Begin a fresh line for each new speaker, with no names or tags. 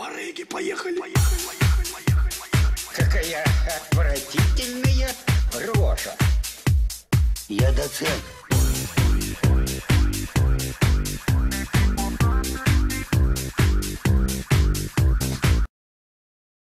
Барыги, поехали. Поехали, поехали, поехали, поехали.
Какая отвратительная рожа.
Я доцент.